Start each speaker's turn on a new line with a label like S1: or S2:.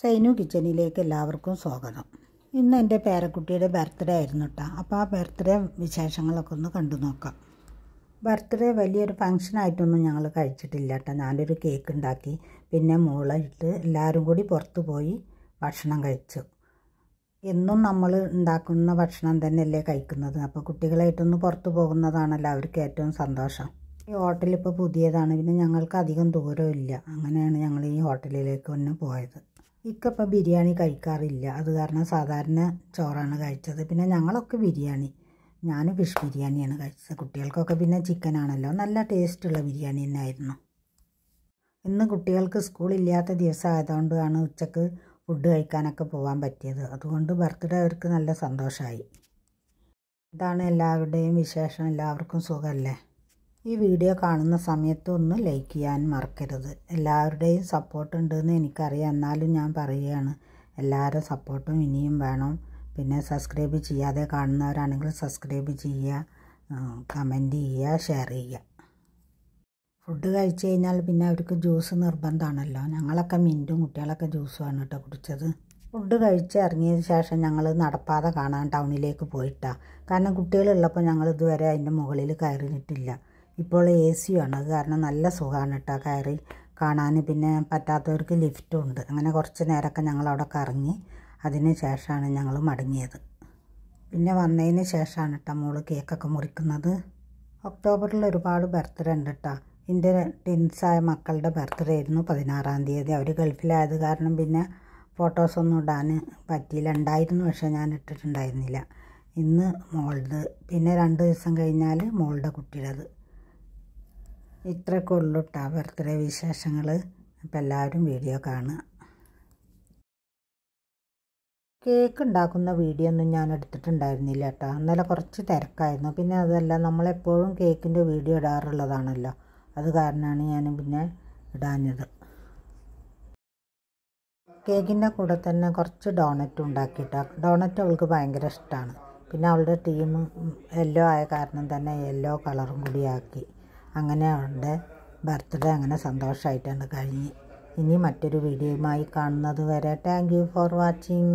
S1: സൈനു കിച്ചണിലേക്ക് എല്ലാവർക്കും സ്വാഗതം. ഇന്ന് എന്റെ പേരക്കുട്ടിയുടെ ബർത്ത്ഡേ ആയിരുന്നു കേട്ടോ. അപ്പോൾ ആ ബർത്ത്ഡേ വിശേഷങ്ങളൊക്കെ ഒന്ന് കണ്ടു നോക്കാം. ബർത്ത്ഡേ വലിയൊരു ഫങ്ഷനായിട്ടൊന്നും ഞങ്ങൾ കഴിച്ചിട്ടില്ല കേട്ടോ. ഞാനൊരു കേക്ക് ഉണ്ടാക്കി പിന്നെ മോളായിട്ട് എല്ലാവരും കൂടി പുറത്തു പോയി ഭക്ഷണം കഴിച്ചു. എന്നും നമ്മൾ ഉണ്ടാക്കുന്ന ഭക്ഷണം തന്നെയല്ലേ കഴിക്കുന്നത്. അപ്പോൾ കുട്ടികളായിട്ടൊന്ന് പുറത്തു പോകുന്നതാണല്ലോ അവർക്ക് ഏറ്റവും സന്തോഷം. ഈ ഹോട്ടലിപ്പോൾ പുതിയതാണ് പിന്നെ ഞങ്ങൾക്ക് അധികം ദൂരമില്ല. അങ്ങനെയാണ് ഞങ്ങൾ ഈ ഹോട്ടലിലേക്ക് ഒന്ന് പോയത്. ഇക്കപ്പോൾ ബിരിയാണി കഴിക്കാറില്ല. അത് കാരണം സാധാരണ ചോറാണ് കഴിച്ചത്. പിന്നെ ഞങ്ങളൊക്കെ ബിരിയാണി ഞാൻ ഫിഷ് ബിരിയാണിയാണ് കഴിച്ചത്. കുട്ടികൾക്കൊക്കെ പിന്നെ ചിക്കനാണല്ലോ നല്ല ടേസ്റ്റുള്ള ബിരിയാണി തന്നെ ആയിരുന്നു ഇന്ന് കുട്ടികൾക്ക് സ്കൂളില്ലാത്ത ദിവസം ആയതുകൊണ്ടാണ് ഉച്ചയ്ക്ക് ഫുഡ് കഴിക്കാനൊക്കെ പോകാൻ പറ്റിയത്. അതുകൊണ്ട് ബർത്ത്ഡേ അവർക്ക് നല്ല സന്തോഷമായി ഇതാണ് എല്ലാവരുടെയും വിശേഷം. എല്ലാവർക്കും സുഖമല്ലേ? ഈ വീഡിയോ കാണുന്ന സമയത്ത് ഒന്ന് ലൈക്ക് ചെയ്യാൻ മറക്കരുത്. എല്ലാവരുടെയും സപ്പോർട്ട് ഉണ്ടെന്ന് എനിക്കറിയാം. എന്നാലും ഞാൻ പറയുകയാണ് എല്ലാവരും സപ്പോർട്ടും ഇനിയും വേണം. പിന്നെ സബ്സ്ക്രൈബ് ചെയ്യാതെ കാണുന്നവരാണെങ്കിൽ സബ്സ്ക്രൈബ് ചെയ്യുക കമന്റ് ചെയ്യുക ഷെയർ ചെയ്യുക. ഫുഡ് കഴിച്ചു കഴിഞ്ഞാൽ പിന്നെ അവർക്ക് ജ്യൂസ് നിർബന്ധമാണല്ലോ. ഞങ്ങളൊക്കെ മിന്റും കുട്ടികളൊക്കെ ജ്യൂസുമാണ് കേട്ടോ കുടിച്ചത്. ഫുഡ് കഴിച്ച് ഇറങ്ങിയതിന് ശേഷം ഞങ്ങൾ നടപ്പാത കാണാൻ ടൗണിലേക്ക് പോയിട്ടാണ് കാരണം കുട്ടികളുള്ളപ്പോൾ ഞങ്ങൾ ഇതുവരെ അതിന്റെ മുകളിൽ കയറിയിട്ടില്ല. ഇപ്പോൾ എ സിയാണ് അത് കാരണം നല്ല സുഖമാണ് കേട്ടോ കയറി കാണാൻ. പിന്നെ പറ്റാത്തവർക്ക് ലിഫ്റ്റും ഉണ്ട്. അങ്ങനെ കുറച്ച് നേരമൊക്കെ ഞങ്ങൾ അവിടെ കറങ്ങി അതിന് ശേഷമാണ് ഞങ്ങൾ മടങ്ങിയത്. പിന്നെ വന്നതിന് ശേഷമാണ് കേട്ടോ മോൾ കേക്കൊക്കെ മുറിക്കുന്നത്. ഒക്ടോബറിൽ ഒരുപാട് ബർത്ത്ഡേ ഉണ്ട് കേട്ടോ. എന്റെ ടിൻസായ മക്കളുടെ ബർത്ത്ഡേ ആയിരുന്നു പതിനാറാം തീയതി. അവർ ഗൾഫിലായത് കാരണം പിന്നെ ഫോട്ടോസൊന്നും ഇടാൻ പറ്റിയില്ല. ഉണ്ടായിരുന്നു പക്ഷേ ഞാൻ ഇട്ടിട്ടുണ്ടായിരുന്നില്ല. ഇന്ന് മോളുടെ പിന്നെ രണ്ട് ദിവസം കഴിഞ്ഞാൽ മോളുടെ കുട്ടിയുടേത്. ഇത്രയൊക്കെ ഉള്ളൂ കേട്ടോ ബർത്ത്ഡേ വിശേഷങ്ങൾ അപ്പോൾ എല്ലാവരും വീഡിയോ കാണുക. കേക്ക് ഉണ്ടാക്കുന്ന വീഡിയോ ഒന്നും ഞാൻ എടുത്തിട്ടുണ്ടായിരുന്നില്ല കേട്ടോ ഇന്നലെ കുറച്ച് തിരക്കായിരുന്നു. പിന്നെ അതല്ല നമ്മളെപ്പോഴും കേക്കിന്റെ വീഡിയോ ഇടാറുള്ളതാണല്ലോ. അത് കാരണമാണ് ഞാൻ പിന്നെ ഇടാഞ്ഞത്. കേക്കിന്റെ കൂടെ തന്നെ കുറച്ച് ഡോണറ്റ് ഉണ്ടാക്കിയിട്ടാ ഡോണറ്റ് അവൾക്ക് ഭയങ്കര ഇഷ്ടമാണ് പിന്നെ അവളുടെ ടീം യെല്ലോ ആയ കാരണം തന്നെ യെല്ലോ കളറും കൂടി ആക്കി. അങ്ങനെ അവളുടെ ബർത്ത്ഡേ അങ്ങനെ സന്തോഷമായിട്ടാണ് കഴിഞ്ഞ് ഇനി മറ്റൊരു വീഡിയോയുമായി കാണുന്നത് വരെ. Thank you for watching